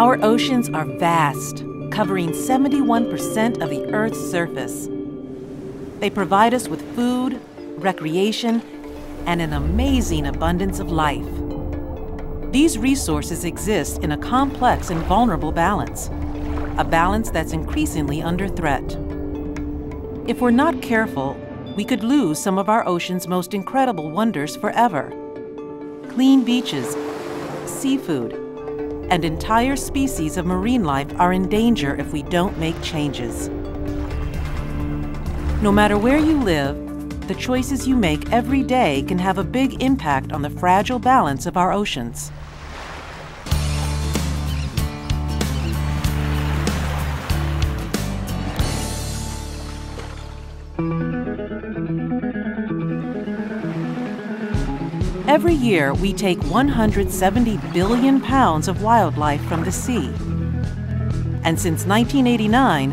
Our oceans are vast, covering 71% of the Earth's surface. They provide us with food, recreation, and an amazing abundance of life. These resources exist in a complex and vulnerable balance, a balance that's increasingly under threat. If we're not careful, we could lose some of our ocean's most incredible wonders forever. Clean beaches, seafood, and entire species of marine life are in danger if we don't make changes. No matter where you live, the choices you make every day can have a big impact on the fragile balance of our oceans. Every year, we take 170 billion pounds of wildlife from the sea. And since 1989,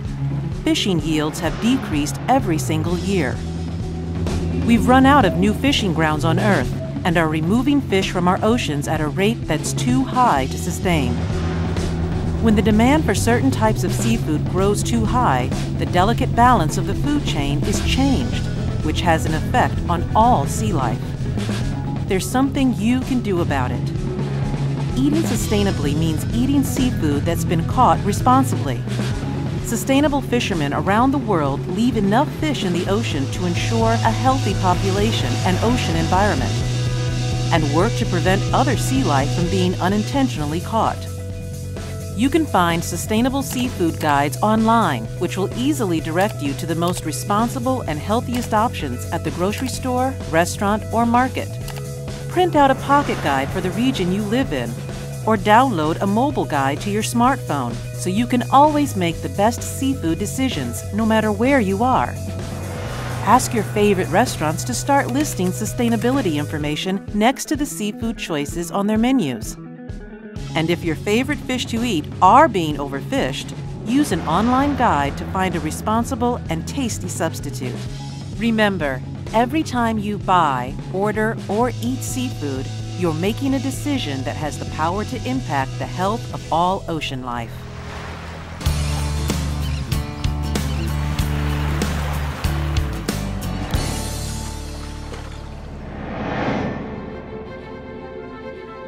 fishing yields have decreased every single year. We've run out of new fishing grounds on Earth and are removing fish from our oceans at a rate that's too high to sustain. When the demand for certain types of seafood grows too high, the delicate balance of the food chain is changed, which has an effect on all sea life there's something you can do about it. Eating sustainably means eating seafood that's been caught responsibly. Sustainable fishermen around the world leave enough fish in the ocean to ensure a healthy population and ocean environment, and work to prevent other sea life from being unintentionally caught. You can find sustainable seafood guides online, which will easily direct you to the most responsible and healthiest options at the grocery store, restaurant, or market print out a pocket guide for the region you live in, or download a mobile guide to your smartphone so you can always make the best seafood decisions no matter where you are. Ask your favorite restaurants to start listing sustainability information next to the seafood choices on their menus. And if your favorite fish to eat are being overfished, use an online guide to find a responsible and tasty substitute. Remember, Every time you buy, order, or eat seafood, you're making a decision that has the power to impact the health of all ocean life.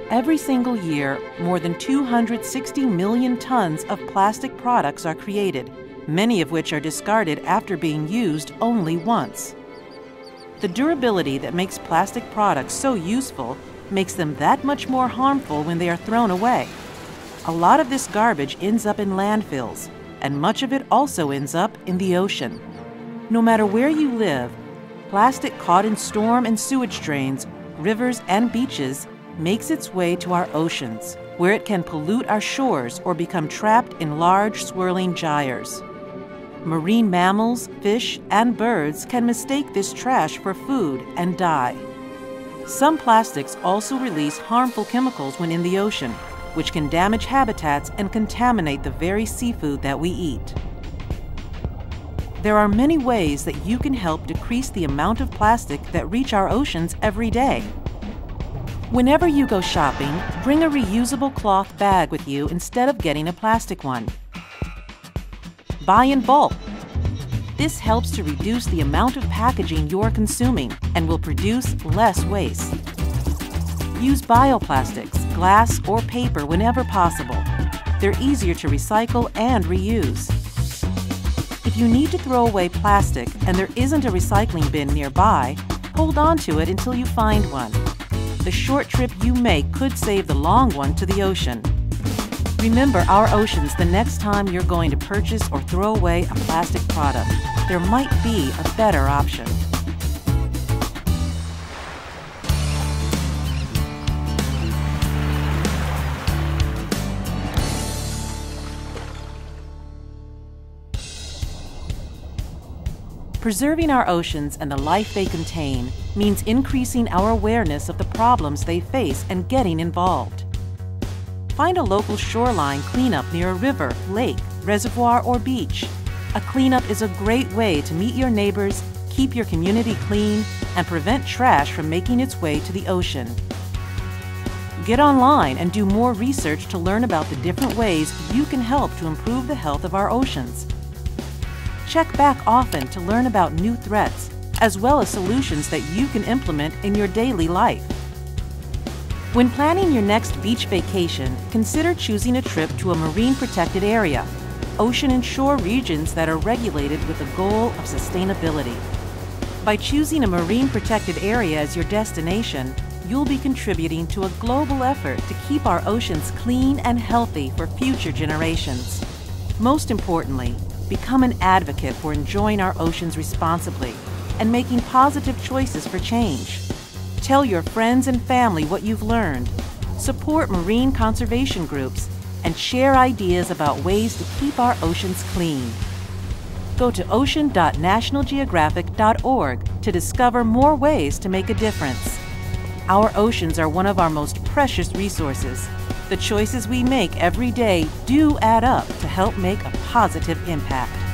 Every single year, more than 260 million tons of plastic products are created, many of which are discarded after being used only once. The durability that makes plastic products so useful makes them that much more harmful when they are thrown away. A lot of this garbage ends up in landfills, and much of it also ends up in the ocean. No matter where you live, plastic caught in storm and sewage drains, rivers, and beaches makes its way to our oceans, where it can pollute our shores or become trapped in large swirling gyres. Marine mammals, fish, and birds can mistake this trash for food and die. Some plastics also release harmful chemicals when in the ocean, which can damage habitats and contaminate the very seafood that we eat. There are many ways that you can help decrease the amount of plastic that reach our oceans every day. Whenever you go shopping, bring a reusable cloth bag with you instead of getting a plastic one buy in bulk. This helps to reduce the amount of packaging you're consuming and will produce less waste. Use bioplastics, glass, or paper whenever possible. They're easier to recycle and reuse. If you need to throw away plastic and there isn't a recycling bin nearby, hold on to it until you find one. The short trip you make could save the long one to the ocean. Remember our oceans the next time you're going to purchase or throw away a plastic product. There might be a better option. Preserving our oceans and the life they contain means increasing our awareness of the problems they face and getting involved. Find a local shoreline cleanup near a river, lake, reservoir, or beach. A cleanup is a great way to meet your neighbors, keep your community clean, and prevent trash from making its way to the ocean. Get online and do more research to learn about the different ways you can help to improve the health of our oceans. Check back often to learn about new threats, as well as solutions that you can implement in your daily life. When planning your next beach vacation, consider choosing a trip to a marine protected area, ocean and shore regions that are regulated with a goal of sustainability. By choosing a marine protected area as your destination, you'll be contributing to a global effort to keep our oceans clean and healthy for future generations. Most importantly, become an advocate for enjoying our oceans responsibly and making positive choices for change. Tell your friends and family what you've learned. Support marine conservation groups and share ideas about ways to keep our oceans clean. Go to ocean.nationalgeographic.org to discover more ways to make a difference. Our oceans are one of our most precious resources. The choices we make every day do add up to help make a positive impact.